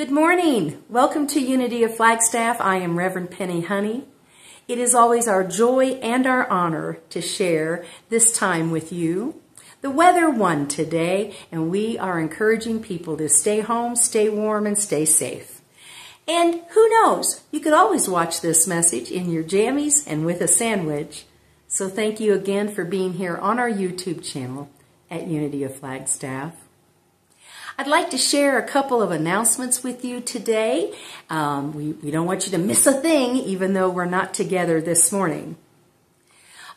Good morning. Welcome to Unity of Flagstaff. I am Reverend Penni Honey. It is always our joy and our honor to share this time with you. The weather won today, and we are encouraging people to stay home, stay warm, and stay safe. And who knows, you could always watch this message in your jammies and with a sandwich. So thank you again for being here on our YouTube channel at Unity of Flagstaff. I'd like to share a couple of announcements with you today. Um, we, we don't want you to miss a thing, even though we're not together this morning.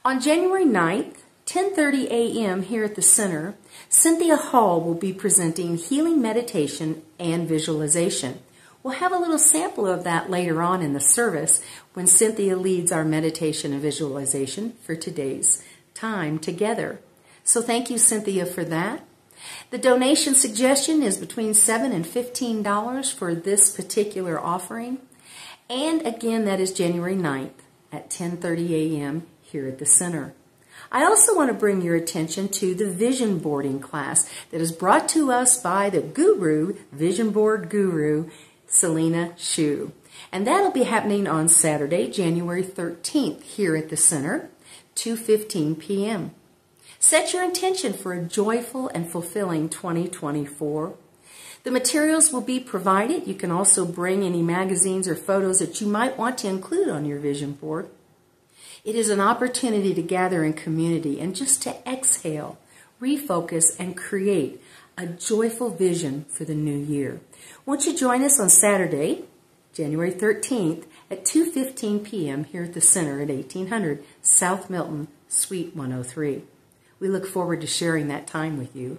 On January 9th, 10.30 a.m. here at the center, Cynthia Hall will be presenting healing meditation and visualization. We'll have a little sample of that later on in the service when Cynthia leads our meditation and visualization for today's time together. So thank you, Cynthia, for that. The donation suggestion is between 7 and $15 for this particular offering. And again, that is January 9th at 10.30 a.m. here at the center. I also want to bring your attention to the vision boarding class that is brought to us by the guru, vision board guru, Selena Shu. And that'll be happening on Saturday, January 13th here at the center, 2.15 p.m. Set your intention for a joyful and fulfilling 2024. The materials will be provided. You can also bring any magazines or photos that you might want to include on your vision board. It is an opportunity to gather in community and just to exhale, refocus, and create a joyful vision for the new year. Won't you join us on Saturday, January 13th at 2.15 p.m. here at the Center at 1800 South Milton, Suite 103. We look forward to sharing that time with you.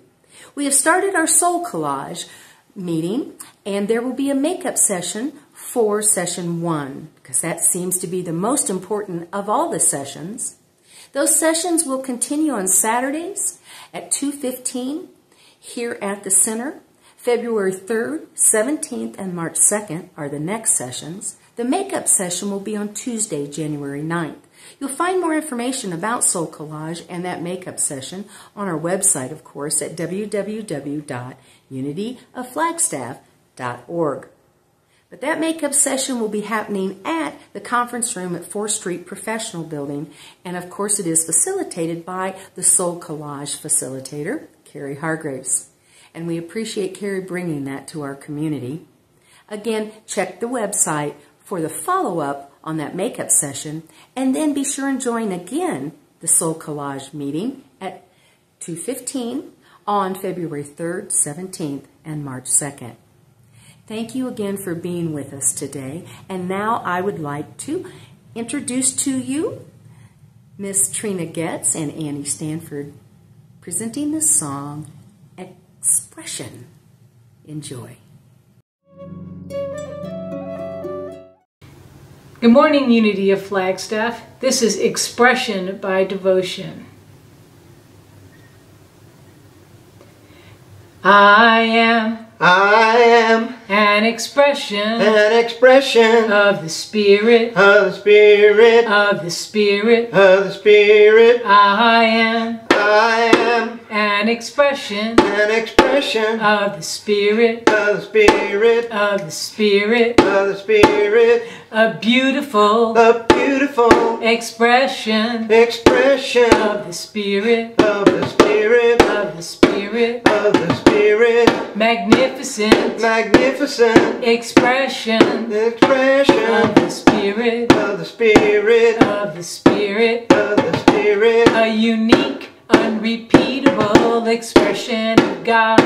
We have started our soul collage meeting, and there will be a makeup session for session one, because that seems to be the most important of all the sessions. Those sessions will continue on Saturdays at 2.15 here at the center. February 3rd, 17th, and March 2nd are the next sessions. The makeup session will be on Tuesday, January 9th. You'll find more information about Soul Collage and that makeup session on our website, of course, at www.unityofflagstaff.org. But that makeup session will be happening at the conference room at 4th Street Professional Building, and of course it is facilitated by the Soul Collage facilitator, Carrie Hargraves. And we appreciate Carrie bringing that to our community. Again, check the website for the follow-up on that makeup session, and then be sure and join again the Soul Collage meeting at 2.15 on February 3rd, 17th, and March 2nd. Thank you again for being with us today, and now I would like to introduce to you Miss Trina Getz and Annie Stanford presenting the song Expression. Enjoy. Good morning, Unity of Flagstaff. This is Expression by Devotion. I am. I am an expression. An expression of the Spirit. Of the Spirit. Of the Spirit. Of the Spirit. I am. I am an expression. An expression of the Spirit. Of the Spirit. Of the Spirit. Of the Spirit. A beautiful. A beautiful expression. Expression of the Spirit. Of the Spirit. Of the Spirit. Of the Spirit. Magnificent. Magnificent expression. Expression of the Spirit. Of the Spirit. Of the Spirit. Of the Spirit. A unique unrepeatable expression of God.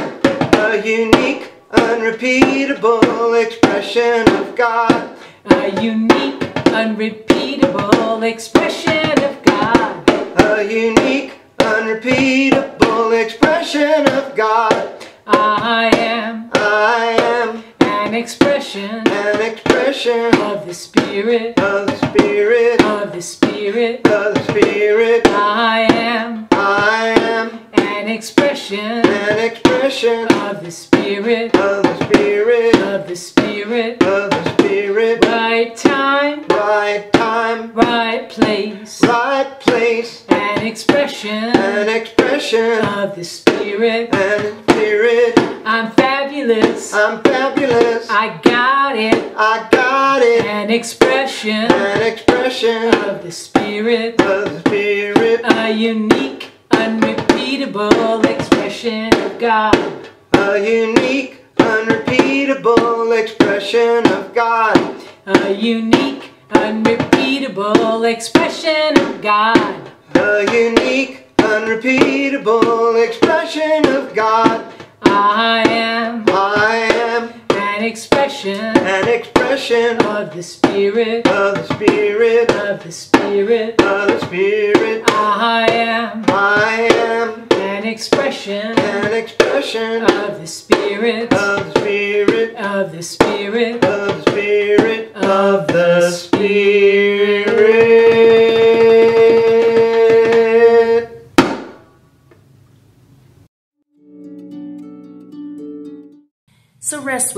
A unique, unrepeatable expression of God. A unique, unrepeatable expression of God. A unique, unrepeatable expression of God. I am. I am an expression. An expression of the Spirit. Of the Spirit. Of the Spirit. Of the Spirit. I am. I am an expression. An expression of the Spirit. Of the Spirit. Of the Spirit. Of the Spirit. Right time. Right time. Right place. Right place. An expression. An expression of the Spirit. And Spirit. I'm fabulous fabulous. I'm fabulous. I got it. I got it. An expression An expression of the Spirit. of the Spirit. A unique, unrepeatable expression of God. A unique, unrepeatable expression of God. A unique, unrepeatable expression of God. A unique, unrepeatable expression of God. I am I am an expression an expression of the Spirit. of the Spirit. Of the Spirit. Of the Spirit. I am I am an expression an expression of the Spirit. of the Spirit. Of the Spirit. Of the Spirit. Of the Spirit.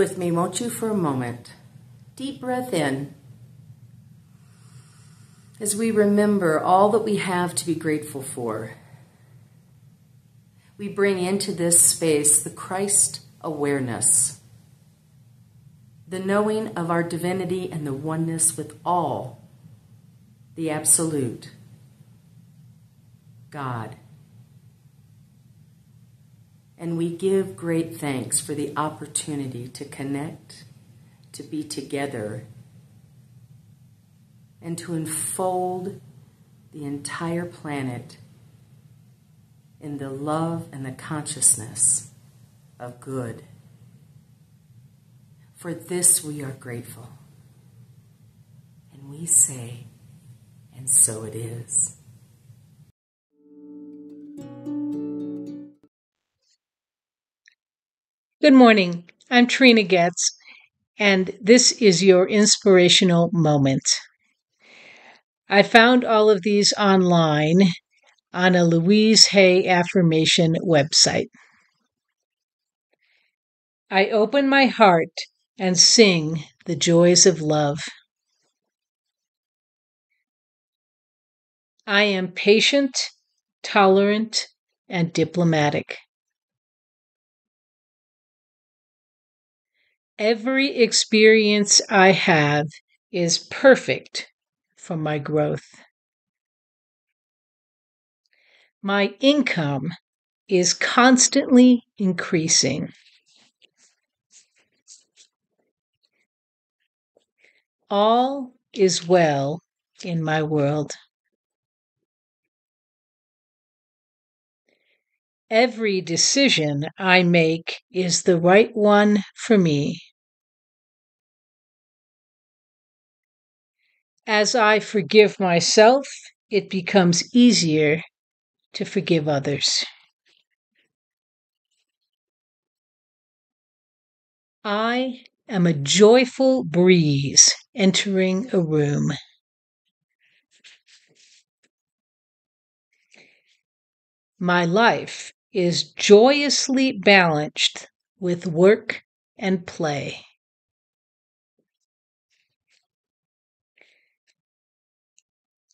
With me, won't you, for a moment? Deep breath in. As we remember all that we have to be grateful for, we bring into this space the Christ awareness, the knowing of our divinity and the oneness with all, the Absolute, God. And we give great thanks for the opportunity to connect, to be together, and to enfold the entire planet in the love and the consciousness of good. For this we are grateful. And we say, and so it is. Good morning. I'm Trina Getz, and this is your inspirational moment. I found all of these online on a Louise Hay affirmation website. I open my heart and sing the joys of love. I am patient, tolerant, and diplomatic. Every experience I have is perfect for my growth. My income is constantly increasing. All is well in my world. Every decision I make is the right one for me. As I forgive myself, it becomes easier to forgive others. I am a joyful breeze entering a room. My life is joyously balanced with work and play.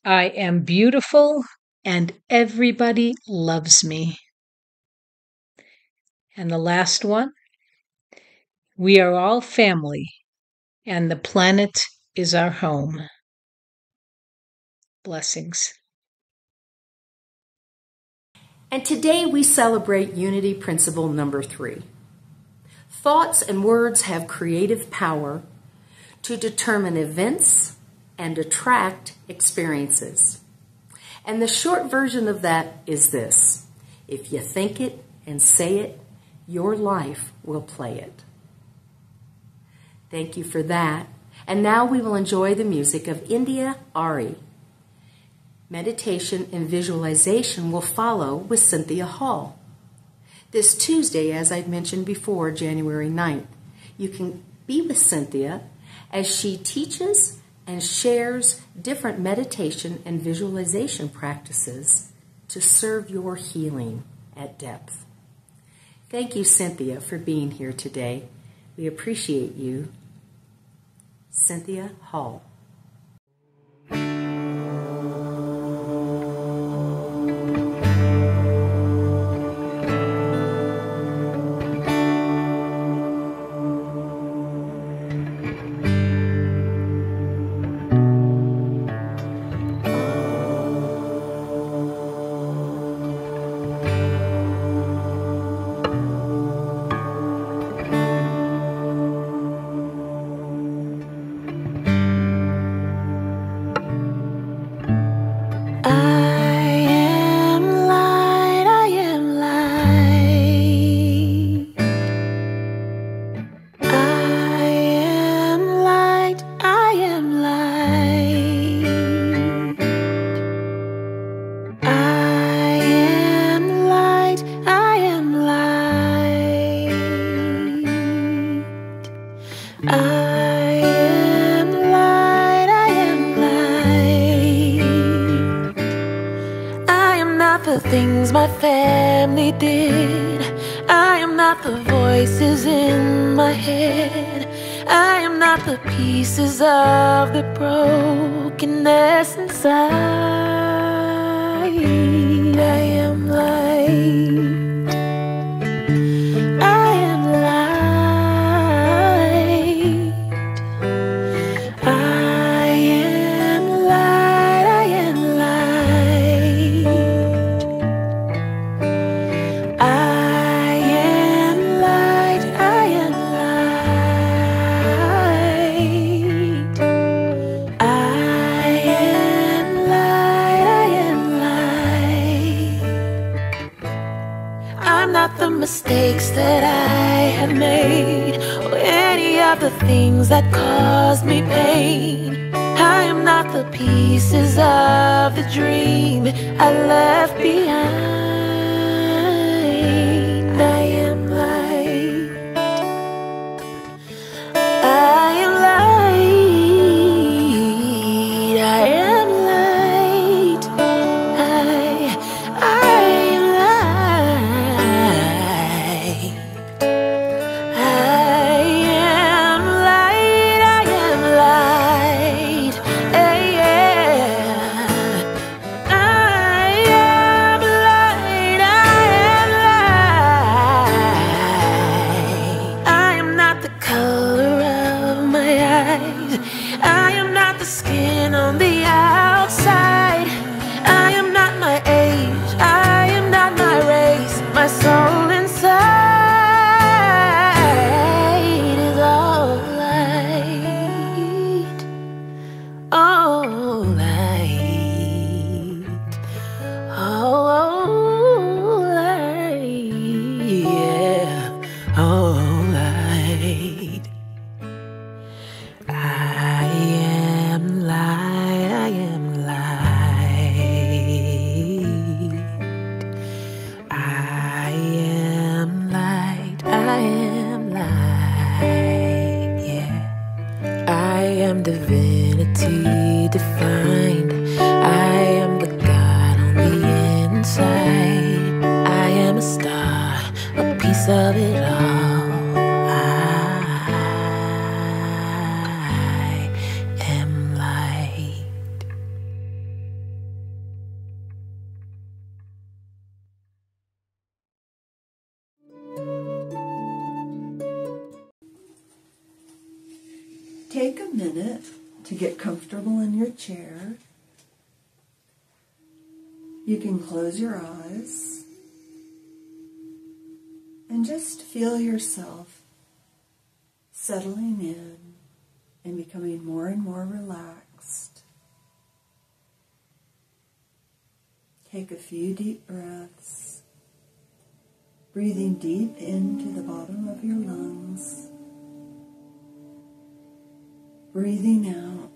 I am beautiful and everybody loves me. And the last one we are all family, and the planet is our home. Blessings. And today we celebrate unity principle number three. Thoughts and words have creative power to determine events and attract experiences. And the short version of that is this if you think it and say it, your life will play it. Thank you for that. And now we will enjoy the music of India Arie. Meditation and visualization will follow with Cynthia Hall. This Tuesday, as I've mentioned before, January 9th, you can be with Cynthia as she teaches and shares different meditation and visualization practices to serve your healing at depth. Thank you, Cynthia, for being here today. We appreciate you. Cynthia Hall. Pieces of mistakes that I have made or any of the things that caused me pain. I am not the pieces of the dream I left behind. Chair. You can close your eyes and just feel yourself settling in and becoming more and more relaxed. Take a few deep breaths, breathing deep into the bottom of your lungs breathing out,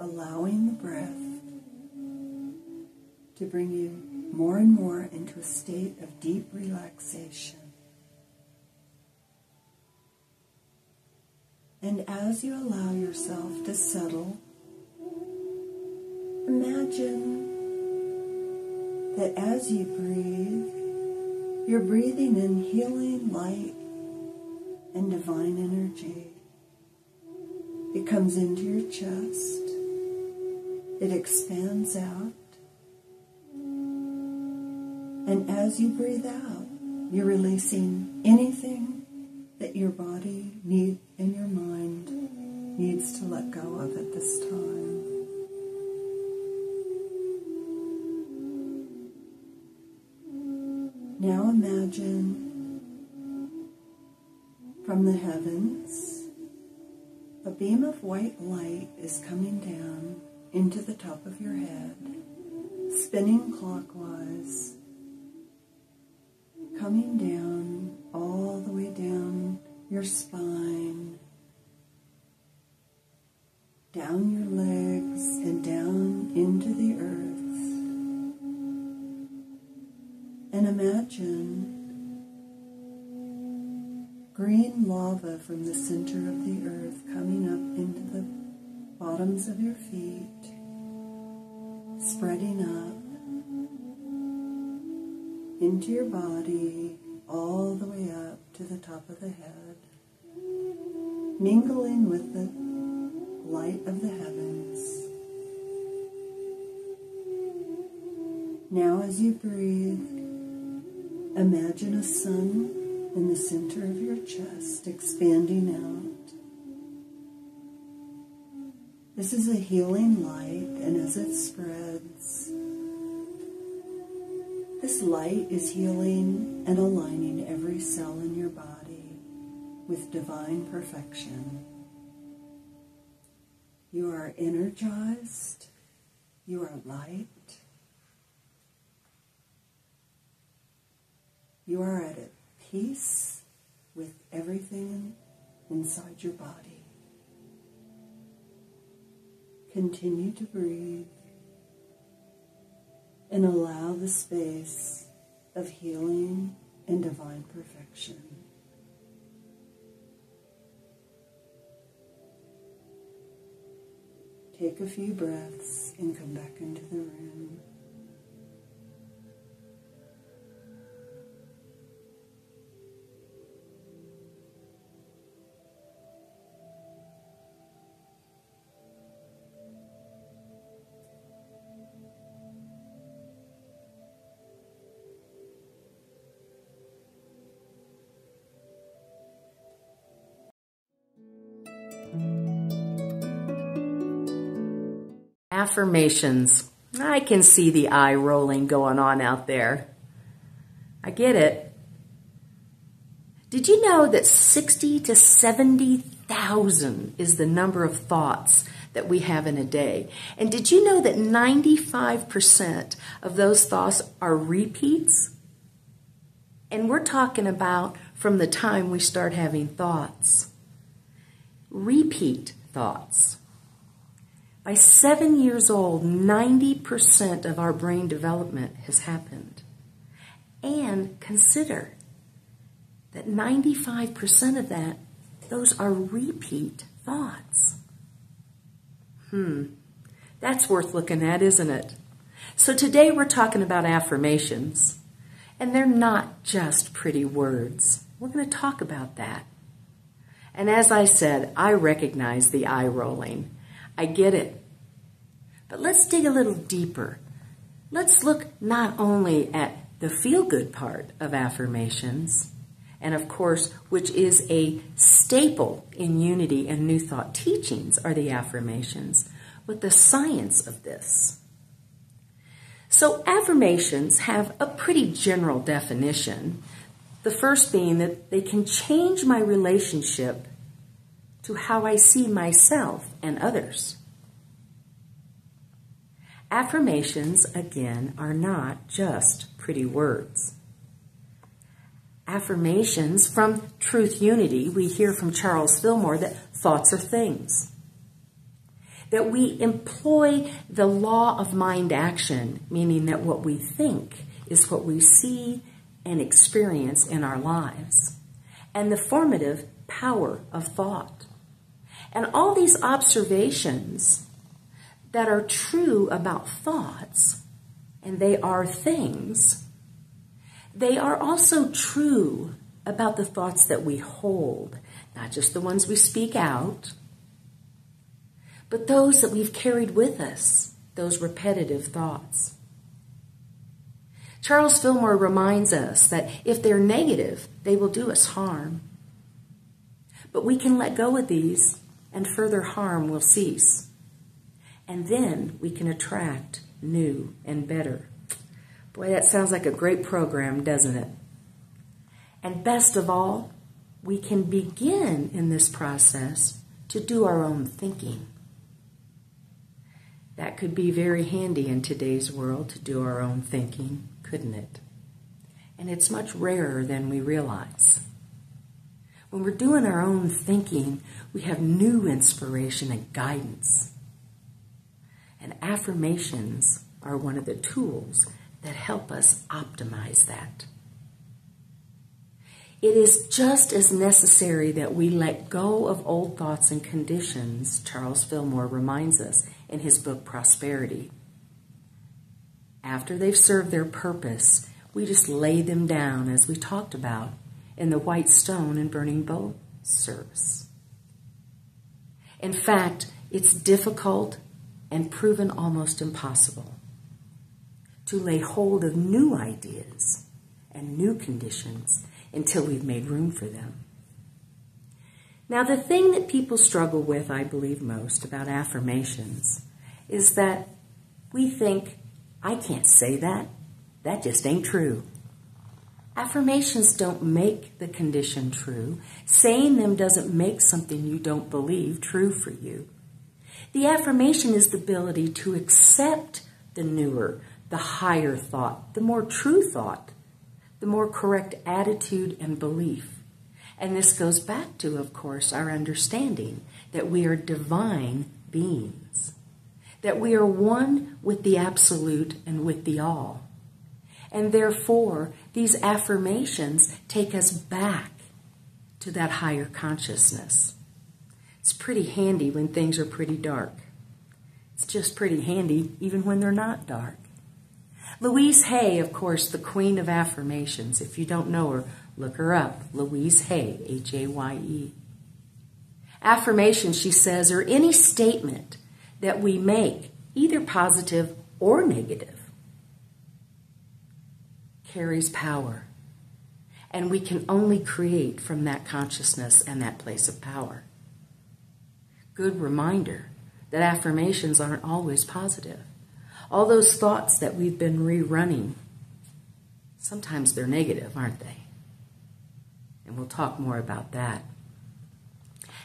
allowing the breath to bring you more and more into a state of deep relaxation. And as you allow yourself to settle, imagine that as you breathe, you're breathing in healing light and divine energy. It comes into your chest, it expands out, and as you breathe out, you're releasing anything that your body need and your mind needs to let go of at this time. Now imagine from the heavens a beam of white light is coming down into the top of your head, spinning clockwise, coming down all the way down your spine, down your legs, and down into the earth. And imagine green lava from the center of the earth coming up into the bottoms of your feet, spreading up into your body, all the way up to the top of the head, mingling with the light of the heavens. Now, as you breathe, imagine a sun in the center of your chest expanding out. This is a healing light, and as it spreads, this light is healing and aligning every cell in your body with divine perfection. You are energized. You are light. You are at peace with everything inside your body. Continue to breathe and allow the space of healing and divine perfection. Take a few breaths and come back into the room. Affirmations. I can see the eye rolling going on out there. I get it. Did you know that 60 to 70,000 is the number of thoughts that we have in a day? And did you know that 95% of those thoughts are repeats? And we're talking about from the time we start having thoughts. Repeat thoughts. By seven years old, 90% of our brain development has happened. And consider that 95% of that, those are repeat thoughts. Hmm, that's worth looking at, isn't it? So today we're talking about affirmations, and they're not just pretty words. We're going to talk about that. And as I said, I recognize the eye rolling. I get it. But let's dig a little deeper. Let's look not only at the feel good part of affirmations, and of course, which is a staple in unity and New Thought teachings, are the affirmations, but the science of this. So, affirmations have a pretty general definition. The first being that they can change my relationship to how I see myself and others. Affirmations, again, are not just pretty words. Affirmations from Truth Unity, we hear from Charles Fillmore that thoughts are things. That we employ the law of mind action, meaning that what we think is what we see and experience in our lives, and the formative power of thought. And all these observations that are true about thoughts, and they are things, they are also true about the thoughts that we hold, not just the ones we speak out, but those that we've carried with us, those repetitive thoughts. Charles Fillmore reminds us that if they're negative, they will do us harm. But we can let go of these and further harm will cease. And then we can attract new and better. Boy, that sounds like a great program, doesn't it? And best of all, we can begin in this process to do our own thinking. That could be very handy in today's world to do our own thinking, couldn't it? And it's much rarer than we realize. When we're doing our own thinking, we have new inspiration and guidance. And affirmations are one of the tools that help us optimize that. It is just as necessary that we let go of old thoughts and conditions, Charles Fillmore reminds us in his book Prosperity. After they've served their purpose, we just lay them down as we talked about in the white stone and burning bowl service. In fact, it's difficult and proven almost impossible to lay hold of new ideas and new conditions until we've made room for them. Now, the thing that people struggle with, I believe most, about affirmations is that we think, I can't say that. That just ain't true. Affirmations don't make the condition true. Saying them doesn't make something you don't believe true for you. The affirmation is the ability to accept the newer, the higher thought, the more true thought, the more correct attitude and belief. And this goes back to, of course, our understanding that we are divine beings, that we are one with the absolute and with the all. And therefore, these affirmations take us back to that higher consciousness. It's pretty handy when things are pretty dark. It's just pretty handy even when they're not dark. Louise Hay, of course, the queen of affirmations. If you don't know her, look her up. Louise Hay, H A Y E. Affirmations, she says, are any statement that we make, either positive or negative, carries power. And we can only create from that consciousness and that place of power. Good reminder that affirmations aren't always positive. All those thoughts that we've been rerunning, sometimes they're negative, aren't they? And we'll talk more about that.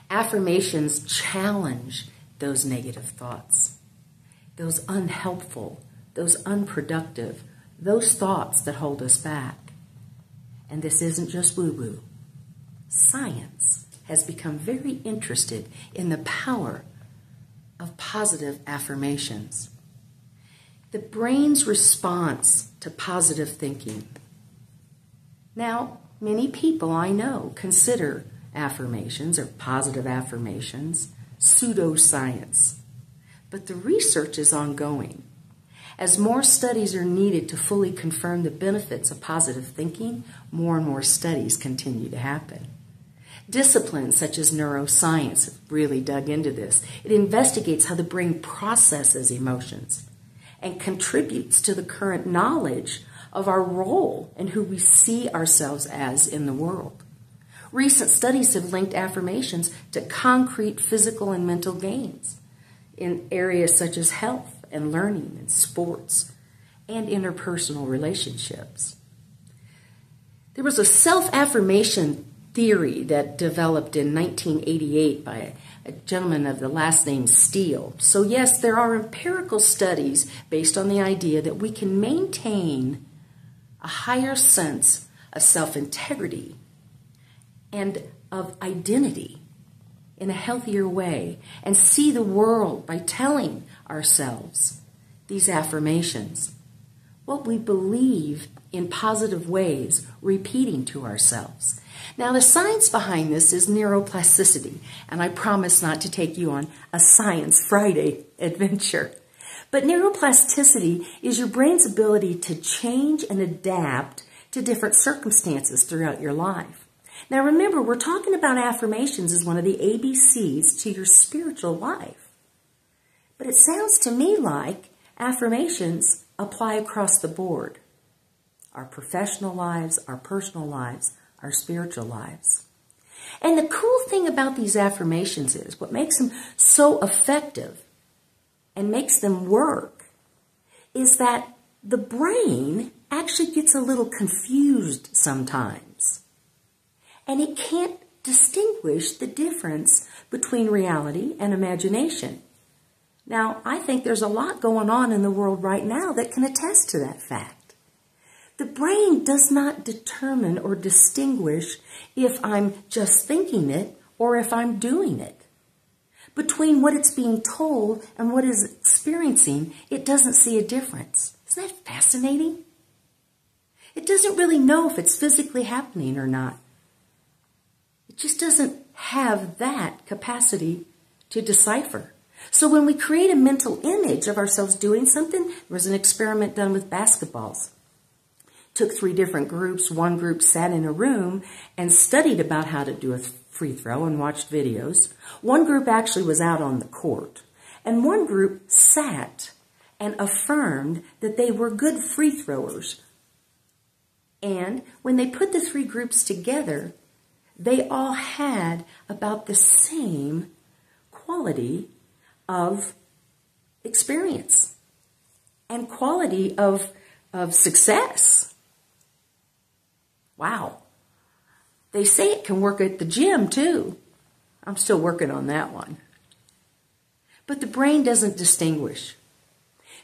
Affirmations challenge those negative thoughts, those unhelpful, those unproductive, those thoughts that hold us back. And this isn't just woo woo. Science has become very interested in the power of positive affirmations. The brain's response to positive thinking. Now, many people I know consider affirmations or positive affirmations pseudoscience, but the research is ongoing. As more studies are needed to fully confirm the benefits of positive thinking, more and more studies continue to happen. Disciplines such as neuroscience have really dug into this. It investigates how the brain processes emotions and contributes to the current knowledge of our role and who we see ourselves as in the world. Recent studies have linked affirmations to concrete physical and mental gains in areas such as health, and learning and sports and interpersonal relationships. There was a self affirmation theory that developed in 1988 by a gentleman of the last name Steele. So, yes, there are empirical studies based on the idea that we can maintain a higher sense of self integrity and of identity in a healthier way and see the world by telling ourselves these affirmations. What we believe in positive ways, repeating to ourselves. Now, the science behind this is neuroplasticity, and I promise not to take you on a Science Friday adventure. But neuroplasticity is your brain's ability to change and adapt to different circumstances throughout your life. Now, remember, we're talking about affirmations as one of the ABCs to your spiritual life. But it sounds to me like affirmations apply across the board our professional lives, our personal lives, our spiritual lives. And the cool thing about these affirmations is what makes them so effective and makes them work is that the brain actually gets a little confused sometimes. And it can't distinguish the difference between reality and imagination. Now, I think there's a lot going on in the world right now that can attest to that fact. The brain does not determine or distinguish if I'm just thinking it or if I'm doing it. Between what it's being told and what it's experiencing, it doesn't see a difference. Isn't that fascinating? It doesn't really know if it's physically happening or not. It just doesn't have that capacity to decipher. So when we create a mental image of ourselves doing something, there was an experiment done with basketballs. Took three different groups. One group sat in a room and studied about how to do a free throw and watched videos. One group actually was out on the court. And one group sat and affirmed that they were good free throwers. And when they put the three groups together, they all had about the same quality of experience and quality of, of success. Wow. They say it can work at the gym too. I'm still working on that one. But the brain doesn't distinguish.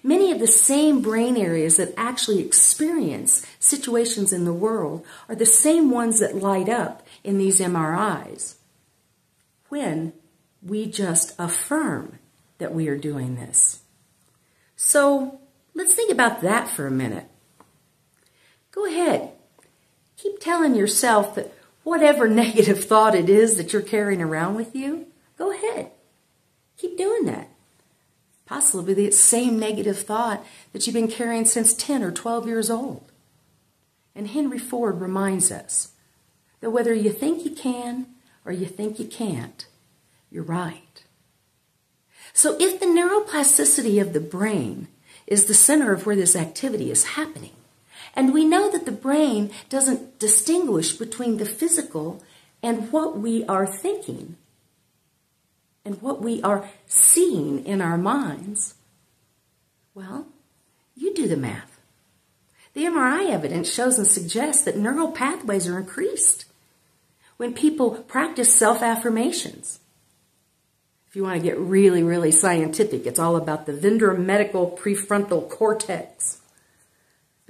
Many of the same brain areas that actually experience situations in the world are the same ones that light up in these MRIs when we just affirm that we are doing this. So let's think about that for a minute. Go ahead. Keep telling yourself that whatever negative thought it is that you're carrying around with you, go ahead. Keep doing that. Possibly the same negative thought that you've been carrying since 10 or 12 years old. And Henry Ford reminds us that whether you think you can or you think you can't, you're right. So if the neuroplasticity of the brain is the center of where this activity is happening, and we know that the brain doesn't distinguish between the physical and what we are thinking, and what we are seeing in our minds, well, you do the math. The MRI evidence shows and suggests that neural pathways are increased when people practice self affirmations. If you want to get really, really scientific, it's all about the ventromedial prefrontal cortex.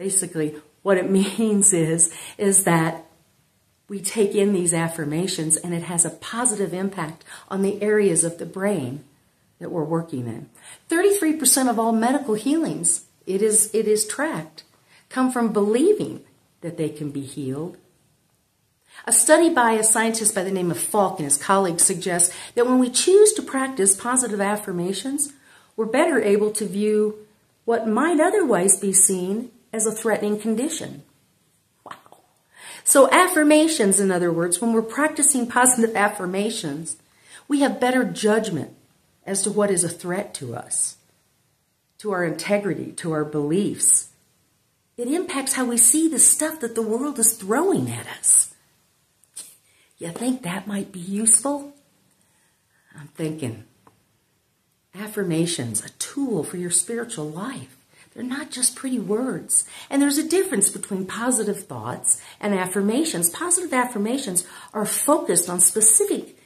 Basically, what it means is, is that we take in these affirmations and it has a positive impact on the areas of the brain that we're working in. 33% of all medical healings, it is, it is tracked, come from believing that they can be healed. A study by a scientist by the name of Falk and his colleagues suggests that when we choose to practice positive affirmations, we're better able to view what might otherwise be seen as a threatening condition. Wow. So affirmations, in other words, when we're practicing positive affirmations, we have better judgment as to what is a threat to us, to our integrity, to our beliefs. It impacts how we see the stuff that the world is throwing at us. You think that might be useful? I'm thinking affirmations, a tool for your spiritual life. They're not just pretty words. And there's a difference between positive thoughts and affirmations. Positive affirmations are focused on specific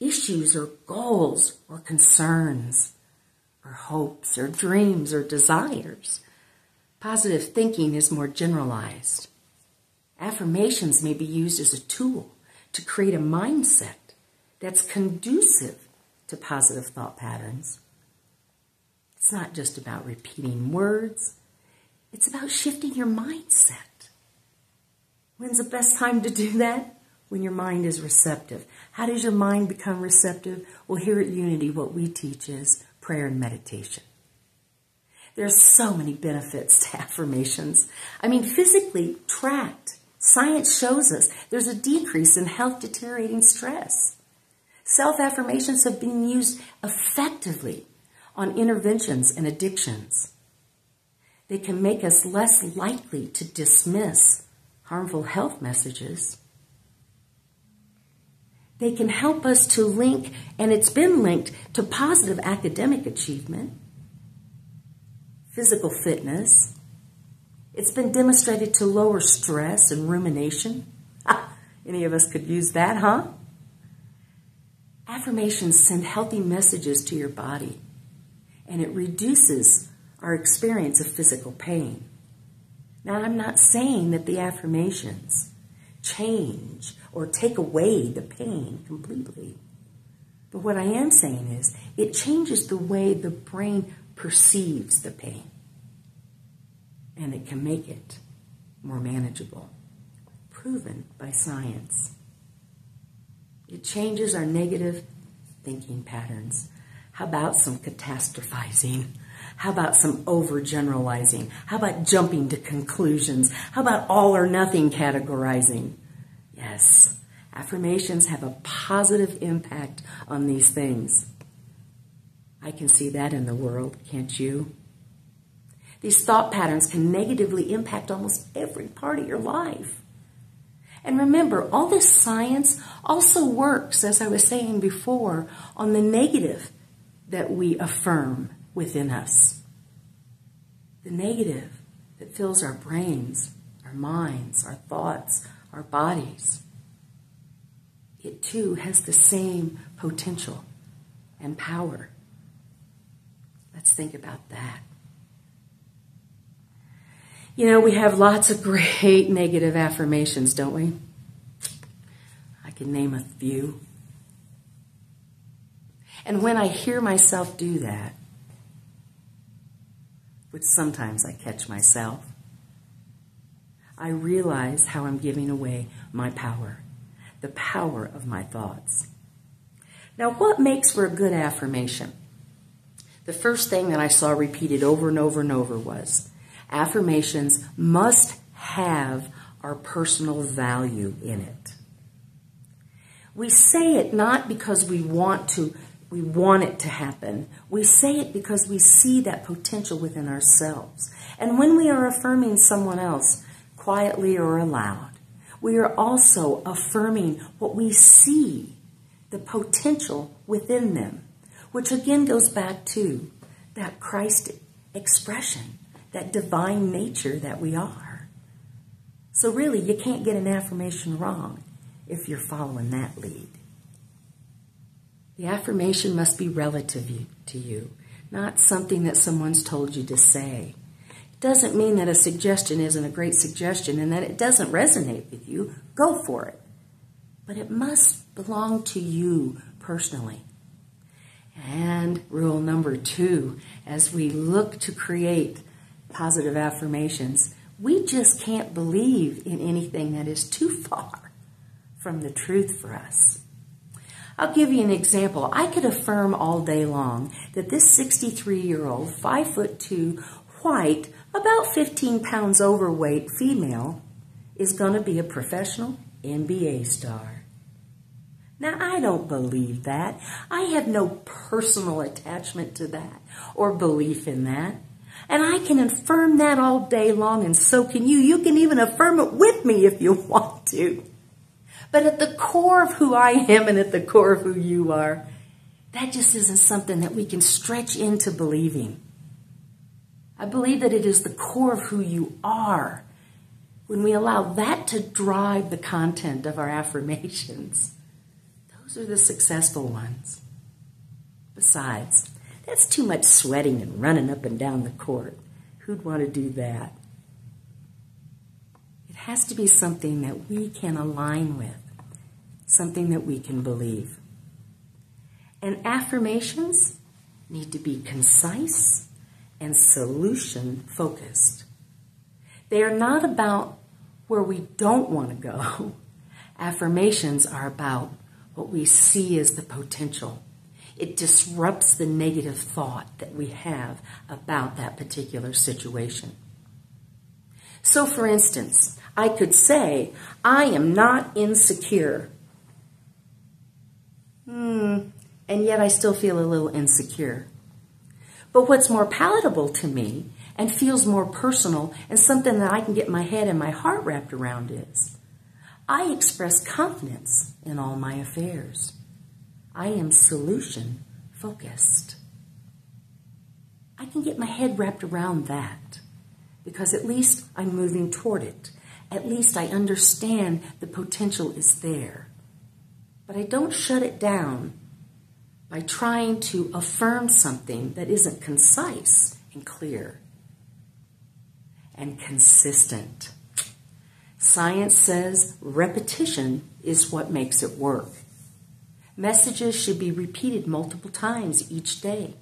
issues or goals or concerns or hopes or dreams or desires. Positive thinking is more generalized. Affirmations may be used as a tool to create a mindset that's conducive to positive thought patterns it's not just about repeating words, it's about shifting your mindset. When's the best time to do that? When your mind is receptive. How does your mind become receptive? Well, here at Unity, what we teach is prayer and meditation. There's so many benefits to affirmations. I mean, physically tracked. Science shows us there's a decrease in health deteriorating stress. Self affirmations have been used effectively on interventions and addictions. They can make us less likely to dismiss harmful health messages. They can help us to link, and it's been linked to positive academic achievement, physical fitness. It's been demonstrated to lower stress and rumination. any of us could use that, huh? Affirmations send healthy messages to your body and it reduces our experience of physical pain. Now, I'm not saying that the affirmations change or take away the pain completely. But what I am saying is it changes the way the brain perceives the pain. And it can make it more manageable. Proven by science. It changes our negative thinking patterns. How about some catastrophizing? How about some overgeneralizing? How about jumping to conclusions? How about all or nothing categorizing? Yes, affirmations have a positive impact on these things. I can see that in the world, can't you? These thought patterns can negatively impact almost every part of your life. And remember, all this science also works, as I was saying before, on the negative that we affirm within us. The negative that fills our brains, our minds, our thoughts, our bodies. It too has the same potential and power. Let's think about that. You know, we have lots of great negative affirmations, don't we? I can name a few. And when I hear myself do that, which sometimes I catch myself, I realize how I'm giving away my power, the power of my thoughts. Now, what makes for a good affirmation? The first thing that I saw repeated over and over and over was affirmations must have our personal value in it. We say it not because we want to we want it to happen. We say it because we see that potential within ourselves. And when we are affirming someone else, quietly or aloud, we are also affirming what we see, the potential within them, which again goes back to that Christ expression, that divine nature that we are. So, really, you can't get an affirmation wrong if you're following that lead. The affirmation must be relative to you, not something that someone's told you to say. It doesn't mean that a suggestion isn't a great suggestion and that it doesn't resonate with you. Go for it. But it must belong to you personally. And rule number two, as we look to create positive affirmations, we just can't believe in anything that is too far from the truth for us. I'll give you an example. I could affirm all day long that this 63 year old, 5 foot 2, white, about 15 pounds overweight female is going to be a professional NBA star. Now, I don't believe that. I have no personal attachment to that or belief in that. And I can affirm that all day long, and so can you. You can even affirm it with me if you want to. But at the core of who I am and at the core of who you are, that just isn't something that we can stretch into believing. I believe that it is the core of who you are when we allow that to drive the content of our affirmations. Those are the successful ones. Besides, that's too much sweating and running up and down the court. Who'd want to do that? It has to be something that we can align with, something that we can believe. And affirmations need to be concise and solution focused. They are not about where we don't want to go. Affirmations are about what we see as the potential. It disrupts the negative thought that we have about that particular situation. So, for instance, I could say, I am not insecure. Hmm, and yet I still feel a little insecure. But what's more palatable to me and feels more personal and something that I can get my head and my heart wrapped around is I express confidence in all my affairs. I am solution focused. I can get my head wrapped around that because at least I'm moving toward it at least I understand the potential is there. But I don't shut it down by trying to affirm something that isn't concise and clear and consistent. Science says repetition is what makes it work. Messages should be repeated multiple times each day.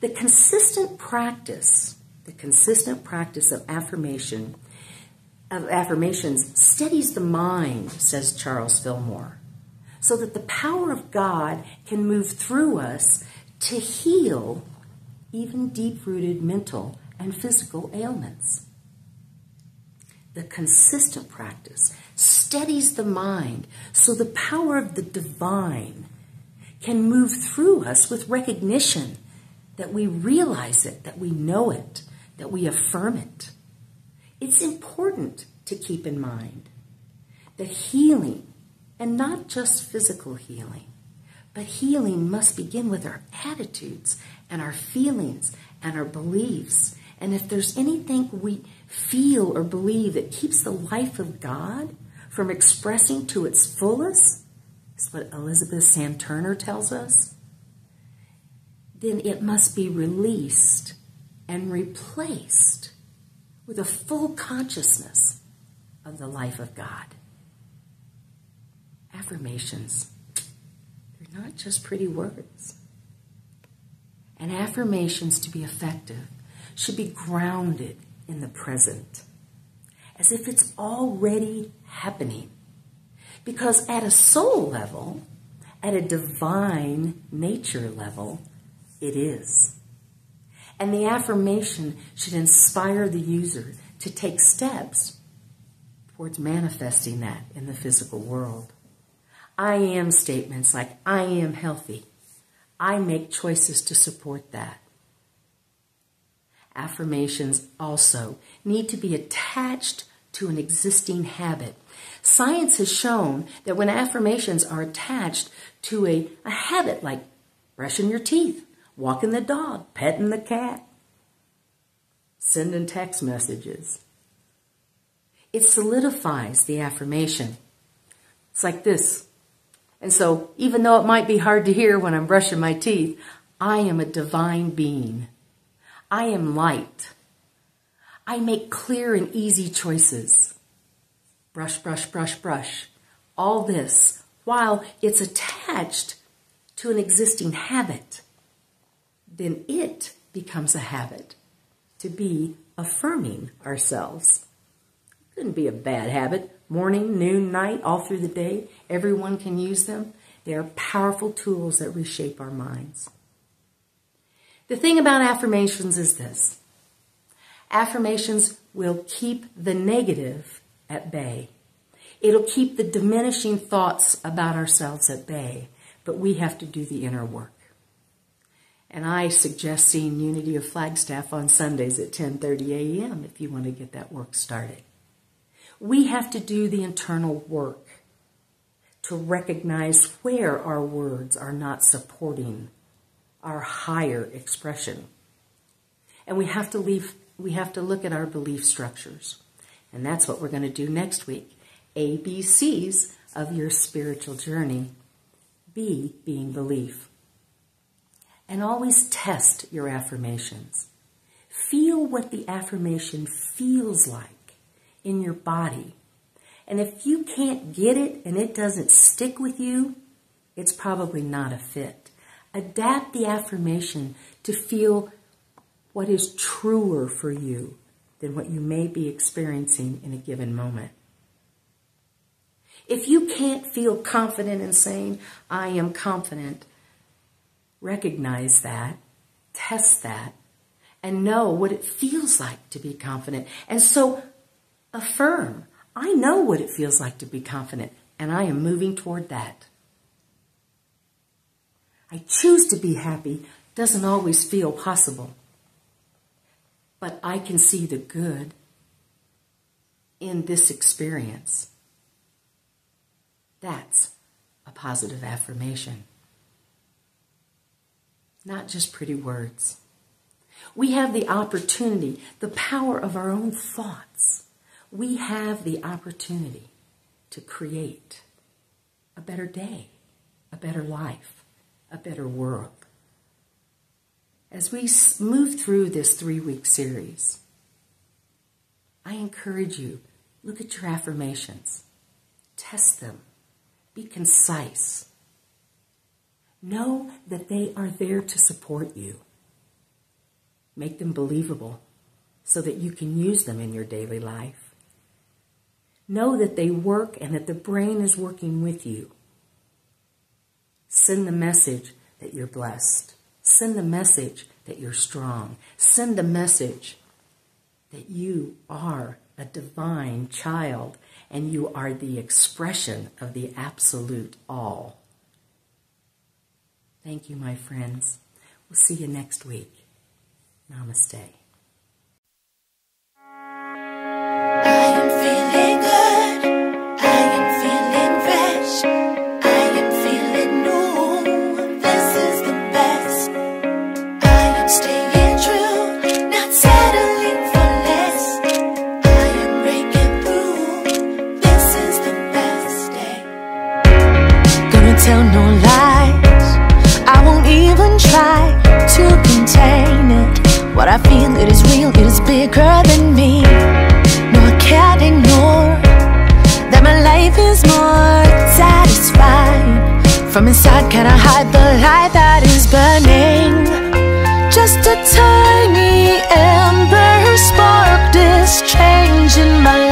The consistent practice, the consistent practice of affirmation of affirmations steadies the mind, says Charles Fillmore, so that the power of God can move through us to heal even deep rooted mental and physical ailments. The consistent practice steadies the mind so the power of the divine can move through us with recognition that we realize it, that we know it, that we affirm it. It's important to keep in mind that healing, and not just physical healing, but healing must begin with our attitudes and our feelings and our beliefs. And if there's anything we feel or believe that keeps the life of God from expressing to its fullest, that's what Elizabeth Sand Turner tells us, then it must be released and replaced with a full consciousness of the life of God. Affirmations, they're not just pretty words. And affirmations to be effective should be grounded in the present, as if it's already happening. Because at a soul level, at a divine nature level, it is. And the affirmation should inspire the user to take steps towards manifesting that in the physical world. I am statements like, I am healthy. I make choices to support that. Affirmations also need to be attached to an existing habit. Science has shown that when affirmations are attached to a, a habit like brushing your teeth, walking the dog, petting the cat, sending text messages, it solidifies the affirmation. It's like this. And so, even though it might be hard to hear when I'm brushing my teeth, I am a divine being. I am light. I make clear and easy choices. Brush, brush, brush, brush. All this while it's attached to an existing habit. Then it becomes a habit to be affirming ourselves. Couldn't be a bad habit. Morning, noon, night, all through the day. Everyone can use them. They are powerful tools that reshape our minds. The thing about affirmations is this affirmations will keep the negative at bay. It'll keep the diminishing thoughts about ourselves at bay, but we have to do the inner work. And I suggest seeing Unity of Flagstaff on Sundays at 10:30 a.m. if you want to get that work started. We have to do the internal work to recognize where our words are not supporting our higher expression. And we have to leave we have to look at our belief structures. And that's what we're going to do next week. ABCs of your spiritual journey. B being belief. And always test your affirmations. Feel what the affirmation feels like in your body. And if you can't get it and it doesn't stick with you, it's probably not a fit. Adapt the affirmation to feel what is truer for you than what you may be experiencing in a given moment. If you can't feel confident in saying, I am confident, recognize that, test that, and know what it feels like to be confident. And so affirm, I know what it feels like to be confident, and I am moving toward that. I choose to be happy doesn't always feel possible, but I can see the good in this experience. That's a positive affirmation not just pretty words. We have the opportunity, the power of our own thoughts. We have the opportunity to create a better day, a better life, a better world. As we move through this three week series, I encourage you look at your affirmations, test them, be concise Know that they are there to support you. Make them believable so that you can use them in your daily life. Know that they work and that the brain is working with you. Send the message that you're blessed. Send the message that you're strong. Send a message that you are a divine child and you are the expression of the absolute all. Thank you, my friends. We'll see you next week. Namaste. I feel, it is real, it is bigger than me. No, I can't ignore that my life is more satisfying. From inside, can I hide the light that is burning? Just a tiny ember spark this change in my life.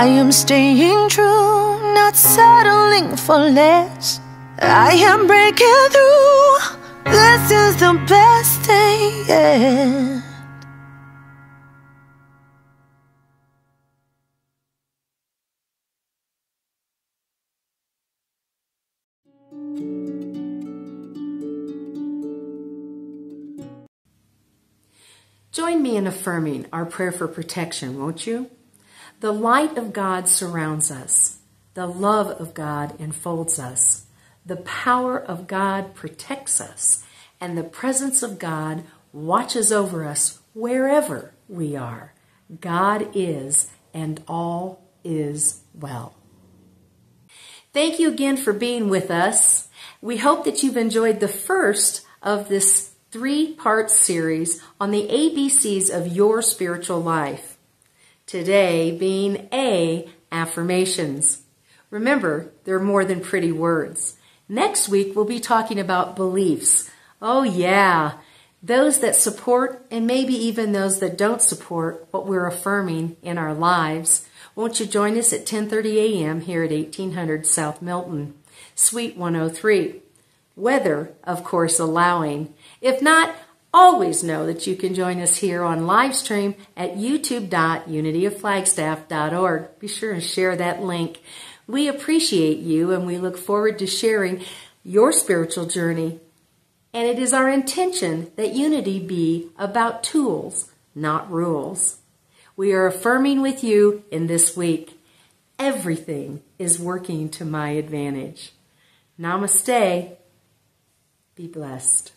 I am staying true, not settling for less. I am breaking through. This is the best day. yet. Join me in affirming our prayer for protection, won't you? The light of God surrounds us. The love of God enfolds us. The power of God protects us. And the presence of God watches over us wherever we are. God is, and all is well. Thank you again for being with us. We hope that you've enjoyed the first of this three part series on the ABCs of your spiritual life. Today being A, affirmations. Remember, they're more than pretty words. Next week, we'll be talking about beliefs. Oh, yeah, those that support and maybe even those that don't support what we're affirming in our lives. Won't you join us at 10:30 a.m. here at 1800 South Milton, Suite 103? Weather, of course, allowing. If not, Always know that you can join us here on live stream at youtube.unityofflagstaff.org. Be sure and share that link. We appreciate you and we look forward to sharing your spiritual journey. And it is our intention that unity be about tools, not rules. We are affirming with you in this week everything is working to my advantage. Namaste. Be blessed.